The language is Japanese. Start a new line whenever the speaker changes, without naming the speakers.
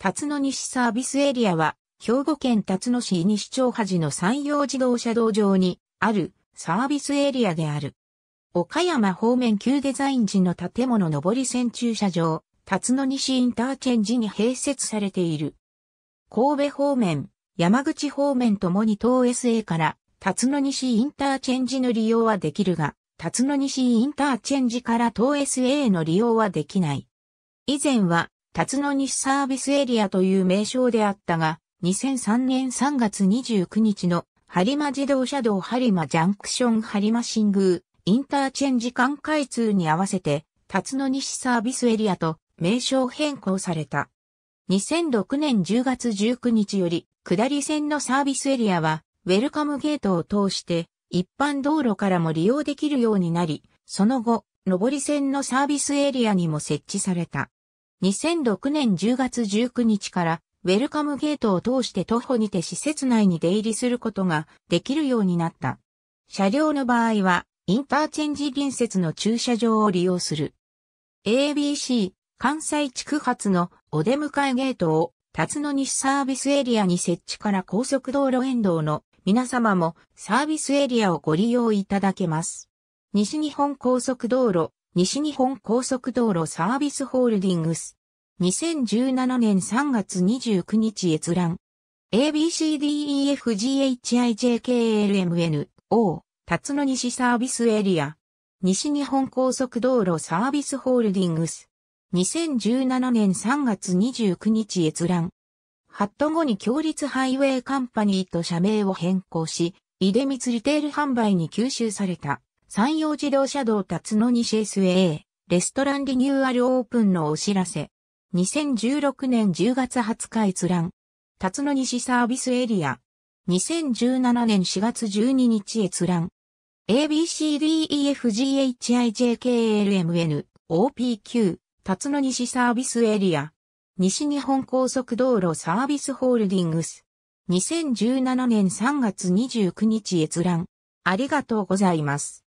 辰野西サービスエリアは、兵庫県辰野市西町端の山陽自動車道上にあるサービスエリアである。岡山方面旧デザイン時の建物上り線駐車場、辰野西インターチェンジに併設されている。神戸方面、山口方面ともに東 SA から辰野西インターチェンジの利用はできるが、辰野西インターチェンジから東 SA の利用はできない。以前は、辰野西サービスエリアという名称であったが、2003年3月29日の播磨自動車道播磨ジャンクション播磨新宮インターチェンジ間開通に合わせて、辰野西サービスエリアと名称変更された。2006年10月19日より、下り線のサービスエリアは、ウェルカムゲートを通して、一般道路からも利用できるようになり、その後、上り線のサービスエリアにも設置された。2006年10月19日から、ウェルカムゲートを通して徒歩にて施設内に出入りすることができるようになった。車両の場合は、インターチェンジ隣接の駐車場を利用する。ABC 関西地区発のお出迎えゲートを辰野西サービスエリアに設置から高速道路沿道の皆様もサービスエリアをご利用いただけます。西日本高速道路、西日本高速道路サービスホールディングス。2017年3月29日閲覧。ABCDEFGHIJKLMNO 辰野西サービスエリア。西日本高速道路サービスホールディングス。2017年3月29日閲覧。ハット後に強立ハイウェイカンパニーと社名を変更し、出光リテール販売に吸収された山陽自動車道辰野西 SAA レストランリニューアルオープンのお知らせ。2016年10月20日閲覧。辰野西サービスエリア。2017年4月12日閲覧。ABCDEFGHIJKLMN OPQ 辰野西サービスエリア。西日本高速道路サービスホールディングス。2017年3月29日閲覧。ありがとうございます。